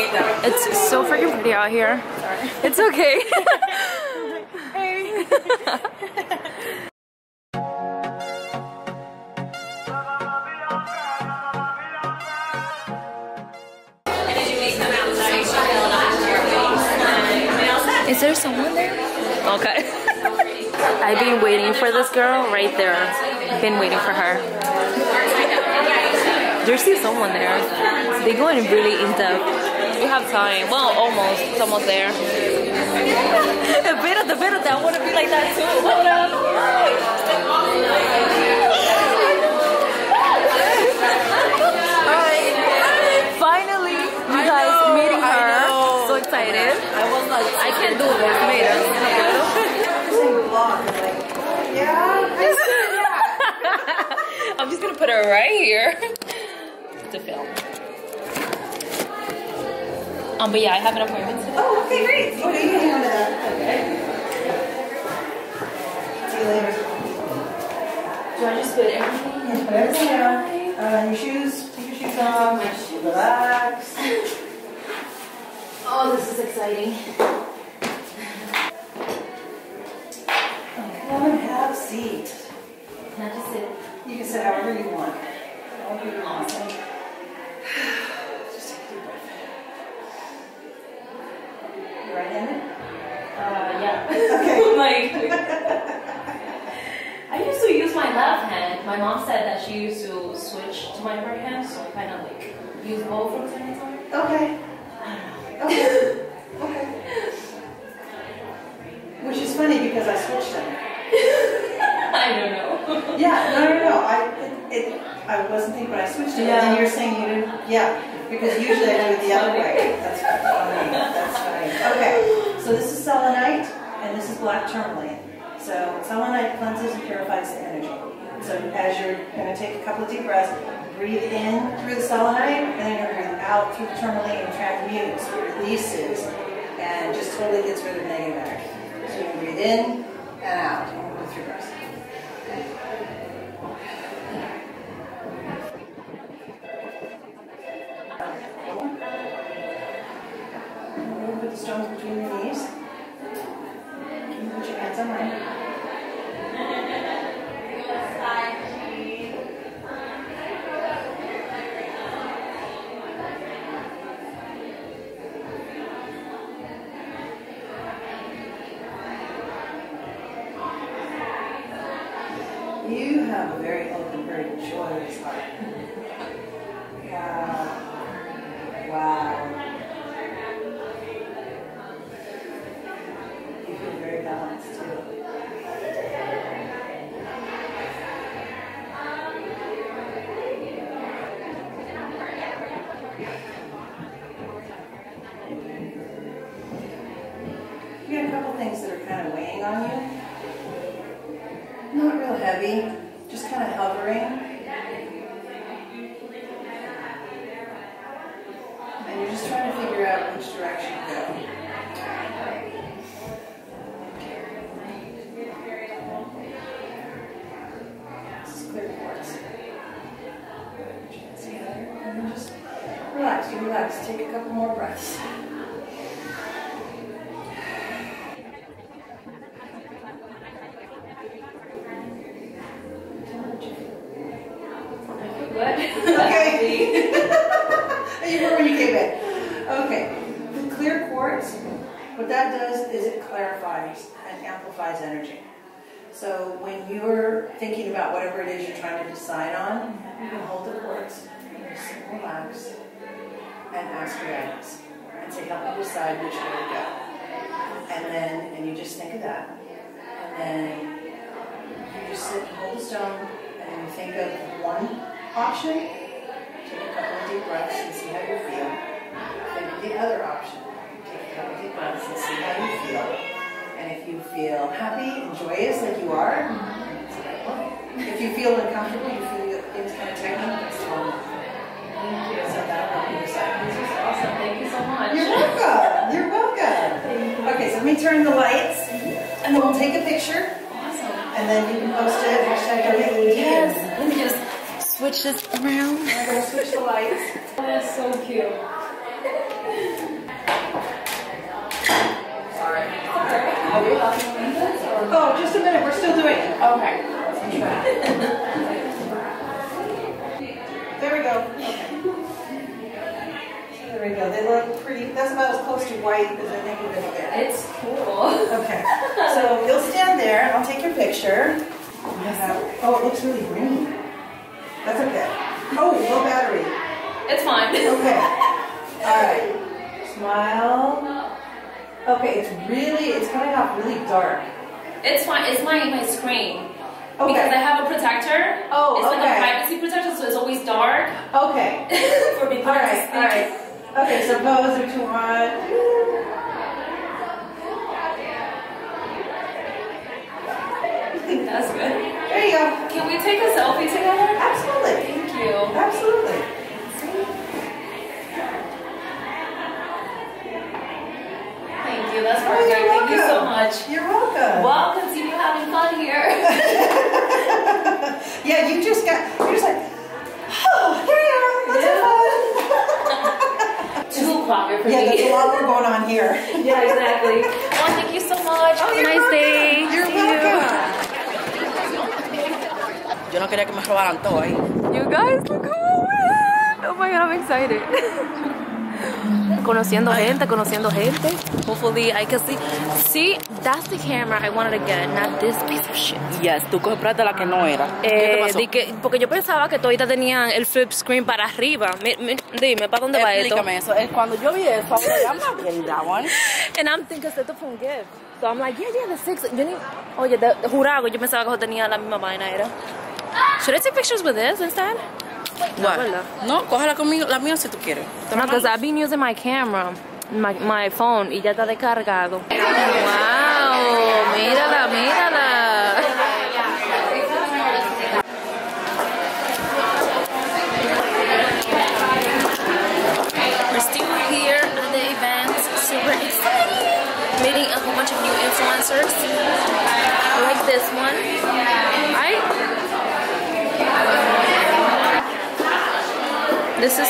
It's so freaking pretty out here. It's okay. hey. Is there someone there? Okay. I've been waiting for this girl right there. I've been waiting for her. There's still someone there. They're going really in depth. We have time. Well, almost. It's almost there. a bit of the Espérate, espérate. I want to be like that too. Hold up. Finally, you guys meeting her. So excited. I was like, I can't do this. Made I'm just gonna put her right here to film. Um, but yeah, I have an appointment today. Oh, okay, great. Okay, you can hang on that. Okay. See you later. Do I just put everything? Yeah, put everything down. Uh, your shoes, take your shoes off. Relax. Oh, this is exciting. Come and have a seat. Can I just sit? You can sit however you want. However you want. Just take a deep breath. You right-handed? Uh, yeah. I used to use my left hand. My mom said that she used to switch to my right hand, so I kind of like use both from time to time. Okay. Okay. Okay. Which is funny because I switched them. I don't know. Yeah, no, no, no. I it, it I wasn't thinking, but I switched it. And Yeah. you're saying you didn't. Yeah, because usually I do it the other way. That's funny. That's funny. Okay, so this is selenite and black tourmaline. So selenite cleanses and purifies the energy. So as you're going to take a couple of deep breaths, breathe in through the selenite, and then you're going to breathe out through the tourmaline and transmutes, releases, and just totally gets rid of negative energy. So you breathe in and out with your breath. You got a couple things that are kind of weighing on you. Not real heavy, just kind of hovering. And you're just trying to figure out which direction to go. Relax. You relax. Take a couple more breaths. Okay. you were when you came in. Okay. The clear quartz, what that does is it clarifies and amplifies energy. So when you're thinking about whatever it is you're trying to decide on, you can hold the quartz, and just relax, and ask your guidance, and say, help me decide which way to go. And then, and you just think of that, and then you just sit and hold the stone, and you think of one option, take a couple of deep breaths and see how you feel. Of the other option, take a couple of deep breaths and see how you feel. And if you feel happy and joyous like you are, it's like, well, if you feel uncomfortable, you feel that things kind of technical, it's normal. Thank you. So that'll help you decide. This is awesome. Thank you so much. You're welcome. You're welcome. Okay, so let me turn the lights, and then we'll take a picture, Awesome. and then you can post it. Hashtag switch this around. I'm gonna switch the lights. Oh, that's so cute. Oh, just a minute, we're still doing it. Okay. There we go. There we go. They look pretty, that's about as close to white as I think we're gonna get. It's cool. Okay, so you'll stand there, and I'll take your picture. Oh, it looks really green. That's okay. Oh, low battery. It's fine. Okay. All right. Smile. Okay, it's really, it's coming off really dark. It's fine. It's my my screen. Okay. Because I have a protector. Oh, it's like a privacy protector, so it's always dark Okay. for me. All right, all right. Okay, so pose three, two, one. That's good. You go. Can we take a selfie together? Absolutely. Thank you. Absolutely. Thank you. That's Oh, perfect. Thank you so much. You're welcome. Well, continue having fun here. Yeah, you just got, you're just like, oh, here you are. Let's have fun. Too quiet for Yeah, there's a lot more going on here. yeah, exactly. Well, thank you so much. Oh, Have a nice welcome. day. You're See you. Yo no quería que me robaran todo ahí. You guys, look went! Oh my god, I'm excited. conociendo gente, conociendo gente. Hopefully I can see. See, that's the camera I wanted to get, not this piece of shit. Yes, tú compraste la que no era. ¿Qué te Eh, pasó? porque yo pensaba que todavía tenían el flip screen para arriba. Mi- mi- dime, ¿para dónde va esto? Explícame eso. Es cuando yo vi eso, I'm like, I'm not getting that one. And I'm thinking, set up un gift. So I'm like, yeah, yeah, the six. Yo ni, oye, de, jurado, yo pensaba que yo tenía la misma vaina, era. Should I take pictures with this instead? No, ¿verdad? No, cógela conmigo, la mía si tú quieres. No, because I've been using my camera, my, my phone, y ya está descargado. Wow, mírala, mírala.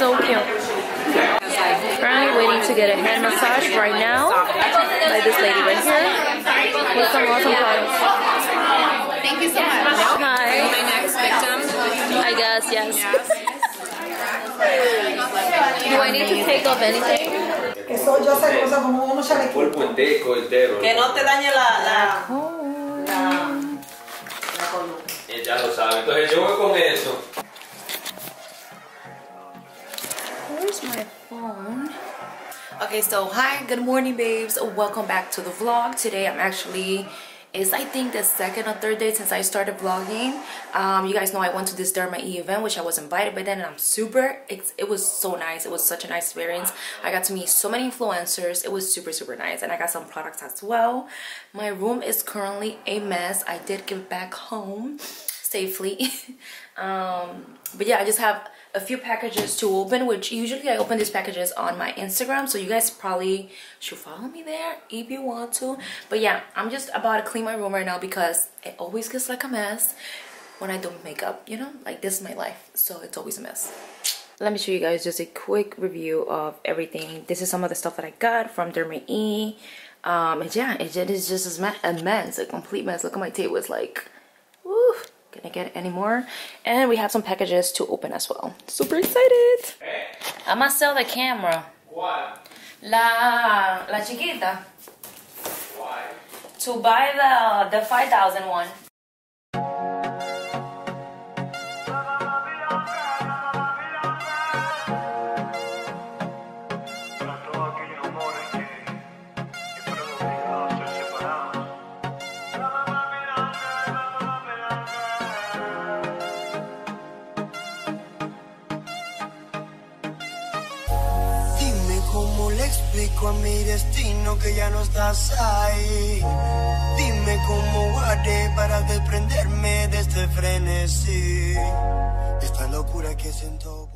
So cute. Currently waiting to get a head massage right now by this lady right here with some awesome products. Thank you so much. Hi. My next victim. I guess, yes. Do I need to take off anything? Eso yo sé que como unos chalecos. Pulpo entero, entero. Que no te dañe la... la... Eh, Ya lo saben. Entonces yo voy con eso. My phone? Okay, so hi, good morning, babes. Welcome back to the vlog. Today I'm actually it's I think the second or third day since I started vlogging. Um, you guys know I went to this Derma E event, which I was invited by then, and I'm super. It's, it was so nice. It was such a nice experience. I got to meet so many influencers. It was super super nice, and I got some products as well. My room is currently a mess. I did get back home safely. um, but yeah, I just have a few packages to open, which usually I open these packages on my Instagram. So you guys probably should follow me there if you want to. But yeah, I'm just about to clean my room right now because it always gets like a mess when I don't makeup, you know? Like this is my life, so it's always a mess. Let me show you guys just a quick review of everything. This is some of the stuff that I got from Derma E. Um, yeah, it's just a me- a mess, a complete mess. Look at my table, it's like, woo, can get any more? And we have some packages to open as well. Super excited! I'm gonna sell the camera. ¿Cuál? La, la chiquita. Why? To buy the, the 5,000 one. Explico a mi destino que ya no estás ahí. Dime cómo haré para desprenderme de este frenesí, de esta locura que siento.